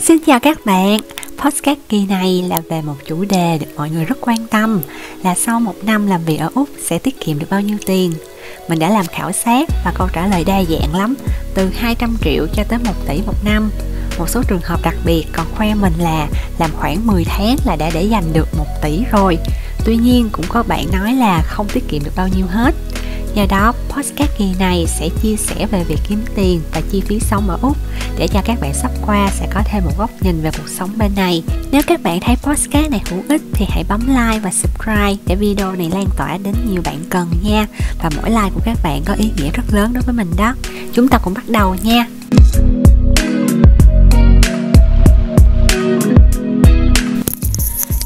Xin chào các bạn, podcast kỳ này là về một chủ đề được mọi người rất quan tâm là sau một năm làm việc ở Úc sẽ tiết kiệm được bao nhiêu tiền. Mình đã làm khảo sát và câu trả lời đa dạng lắm, từ 200 triệu cho tới 1 tỷ một năm. Một số trường hợp đặc biệt còn khoe mình là làm khoảng 10 tháng là đã để dành được 1 tỷ rồi. Tuy nhiên cũng có bạn nói là không tiết kiệm được bao nhiêu hết Do đó, podcast kỳ này sẽ chia sẻ về việc kiếm tiền và chi phí sống ở Úc để cho các bạn sắp qua sẽ có thêm một góc nhìn về cuộc sống bên này. Nếu các bạn thấy podcast này hữu ích thì hãy bấm like và subscribe để video này lan tỏa đến nhiều bạn cần nha. Và mỗi like của các bạn có ý nghĩa rất lớn đối với mình đó. Chúng ta cùng bắt đầu nha.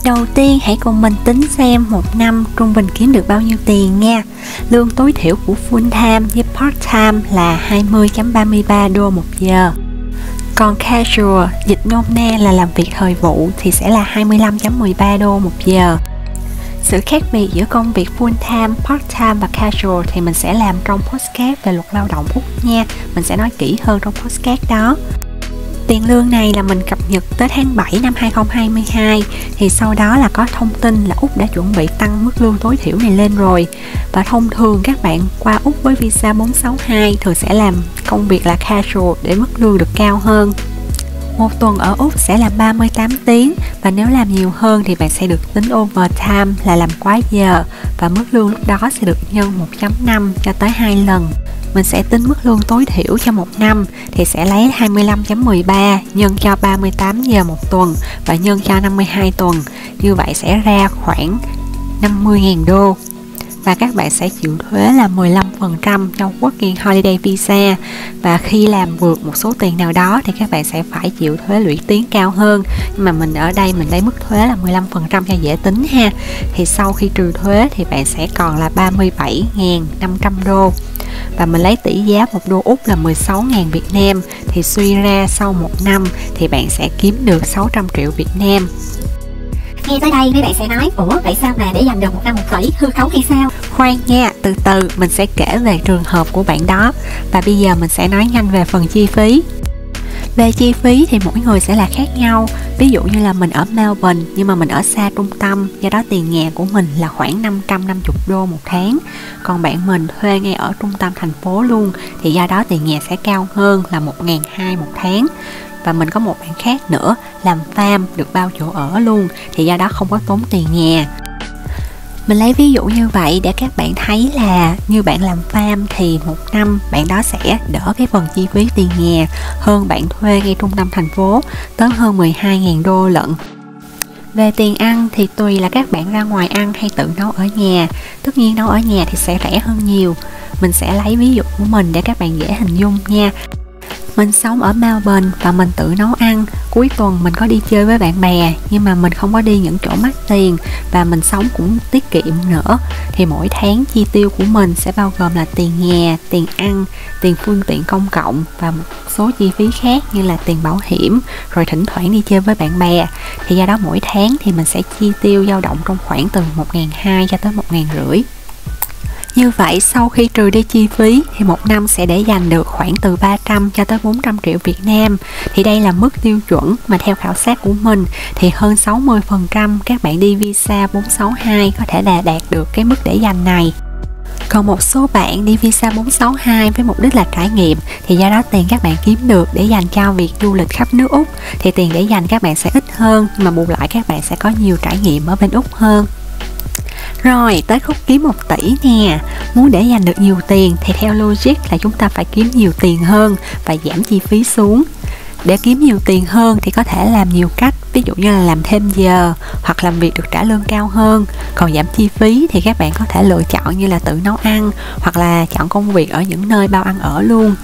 Đầu tiên hãy cùng mình tính xem một năm trung bình kiếm được bao nhiêu tiền nha. Lương tối thiểu của full time với part time là 20.33 đô một giờ. Còn casual, dịch nôm na là làm việc thời vụ thì sẽ là 25.13 đô một giờ. Sự khác biệt giữa công việc full time, part time và casual thì mình sẽ làm trong podcast về luật lao động Úc nha. Mình sẽ nói kỹ hơn trong podcast đó. Tiền lương này là mình cập nhật tới tháng 7 năm 2022 thì sau đó là có thông tin là Úc đã chuẩn bị tăng mức lương tối thiểu này lên rồi. Và thông thường các bạn qua Úc với visa 462 thường sẽ làm công việc là casual để mức lương được cao hơn. Một tuần ở Úc sẽ là 38 tiếng và nếu làm nhiều hơn thì bạn sẽ được tính overtime là làm quá giờ và mức lương lúc đó sẽ được nhân 1.5 cho tới 2 lần mình sẽ tính mức lương tối thiểu cho một năm thì sẽ lấy 25.13 nhân cho 38 giờ một tuần và nhân cho 52 tuần. Như vậy sẽ ra khoảng 50.000 đô. Và các bạn sẽ chịu thuế là 15% trong Working Holiday Visa. Và khi làm vượt một số tiền nào đó thì các bạn sẽ phải chịu thuế lũy tiến cao hơn. Nhưng mà mình ở đây mình lấy mức thuế là 15% cho dễ tính ha. Thì sau khi trừ thuế thì bạn sẽ còn là 37.500 đô và mình lấy tỷ giá một đô Úc là 16.000 Việt Nam. Thì suy ra sau một năm thì bạn sẽ kiếm được 600 triệu Việt Nam. Nghe tới đây mấy bạn sẽ nói Ủa vậy sao mà để dành được một năm một tỷ? Hư cấu hay sao? Khoan nha, từ từ mình sẽ kể về trường hợp của bạn đó. Và bây giờ mình sẽ nói nhanh về phần chi phí về chi phí thì mỗi người sẽ là khác nhau. Ví dụ như là mình ở Melbourne, nhưng mà mình ở xa trung tâm, do đó tiền nhà của mình là khoảng 550 đô một tháng. Còn bạn mình thuê ngay ở trung tâm thành phố luôn, thì do đó tiền nhà sẽ cao hơn là 1.200 một tháng. Và mình có một bạn khác nữa, làm farm được bao chỗ ở luôn, thì do đó không có tốn tiền nhà mình lấy ví dụ như vậy để các bạn thấy là như bạn làm farm thì một năm bạn đó sẽ đỡ cái phần chi phí tiền nhà hơn bạn thuê ngay trung tâm thành phố, tới hơn 12.000 đô lận. Về tiền ăn thì tùy là các bạn ra ngoài ăn hay tự nấu ở nhà. Tất nhiên nấu ở nhà thì sẽ rẻ hơn nhiều. Mình sẽ lấy ví dụ của mình để các bạn dễ hình dung nha mình sống ở Melbourne và mình tự nấu ăn. Cuối tuần mình có đi chơi với bạn bè, nhưng mà mình không có đi những chỗ mắc tiền và mình sống cũng tiết kiệm nữa. Thì mỗi tháng chi tiêu của mình sẽ bao gồm là tiền nhà, tiền ăn, tiền phương tiện công cộng và một số chi phí khác như là tiền bảo hiểm, rồi thỉnh thoảng đi chơi với bạn bè. Thì do đó mỗi tháng thì mình sẽ chi tiêu dao động trong khoảng từ 1.200 cho tới 1.500 như vậy, sau khi trừ đi chi phí thì một năm sẽ để dành được khoảng từ 300 cho tới 400 triệu Việt Nam. Thì đây là mức tiêu chuẩn mà theo khảo sát của mình, thì hơn 60% các bạn đi visa 462 có thể là đạt được cái mức để dành này. Còn một số bạn đi visa 462 với mục đích là trải nghiệm, thì do đó tiền các bạn kiếm được để dành cho việc du lịch khắp nước Úc, thì tiền để dành các bạn sẽ ít hơn mà bù lại các bạn sẽ có nhiều trải nghiệm ở bên Úc hơn. Rồi, tới khúc kiếm 1 tỷ nè. Muốn để dành được nhiều tiền thì theo logic là chúng ta phải kiếm nhiều tiền hơn và giảm chi phí xuống. Để kiếm nhiều tiền hơn thì có thể làm nhiều cách ví dụ như là làm thêm giờ hoặc làm việc được trả lương cao hơn. Còn giảm chi phí thì các bạn có thể lựa chọn như là tự nấu ăn hoặc là chọn công việc ở những nơi bao ăn ở luôn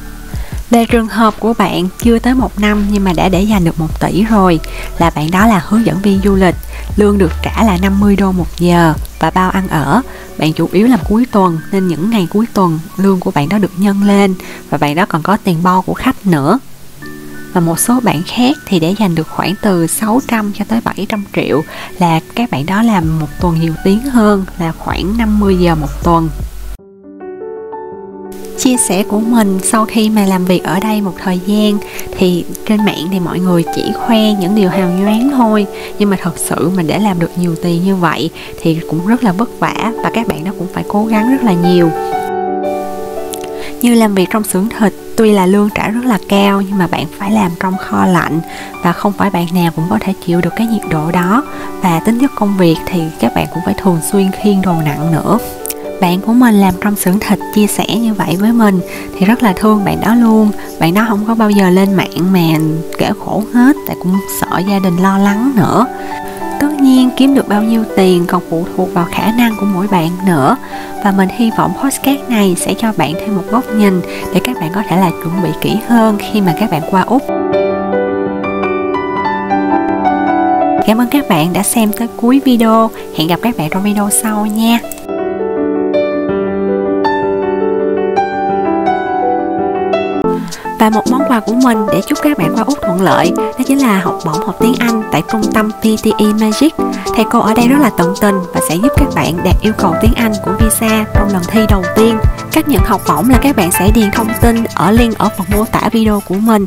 về trường hợp của bạn chưa tới một năm nhưng mà đã để dành được 1 tỷ rồi, là bạn đó là hướng dẫn viên du lịch, lương được trả là 50 đô một giờ và bao ăn ở. Bạn chủ yếu làm cuối tuần nên những ngày cuối tuần lương của bạn đó được nhân lên và bạn đó còn có tiền bo của khách nữa. Và một số bạn khác thì để dành được khoảng từ 600 cho tới 700 triệu là các bạn đó làm một tuần nhiều tiếng hơn là khoảng 50 giờ một tuần chia sẻ của mình sau khi mà làm việc ở đây một thời gian, thì trên mạng thì mọi người chỉ khoe những điều hào nhoáng thôi. Nhưng mà thật sự mình để làm được nhiều tiền như vậy thì cũng rất là vất vả và các bạn đó cũng phải cố gắng rất là nhiều. Như làm việc trong xưởng thịt, tuy là lương trả rất là cao nhưng mà bạn phải làm trong kho lạnh và không phải bạn nào cũng có thể chịu được cái nhiệt độ đó. Và tính chất công việc thì các bạn cũng phải thường xuyên khiêng đồ nặng nữa bạn của mình làm trong xưởng thịt chia sẻ như vậy với mình thì rất là thương bạn đó luôn bạn đó không có bao giờ lên mạng mà kể khổ hết, tại cũng sợ gia đình lo lắng nữa tất nhiên, kiếm được bao nhiêu tiền còn phụ thuộc vào khả năng của mỗi bạn nữa và mình hy vọng podcast này sẽ cho bạn thêm một góc nhìn để các bạn có thể là chuẩn bị kỹ hơn khi mà các bạn qua úc Cảm ơn các bạn đã xem tới cuối video. Hẹn gặp các bạn trong video sau nha. Và một món quà của mình để chúc các bạn qua Úc thuận lợi, đó chính là học bổng học tiếng Anh tại trung tâm PTE Magic. Thầy cô ở đây rất là tận tình và sẽ giúp các bạn đạt yêu cầu tiếng Anh của visa trong lần thi đầu tiên. Cách nhận học bổng là các bạn sẽ điền thông tin ở link ở phần mô tả video của mình